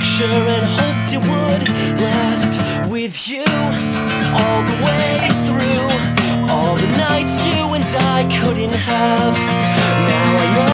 picture and hoped it would last with you all the way through all the nights you and I couldn't have.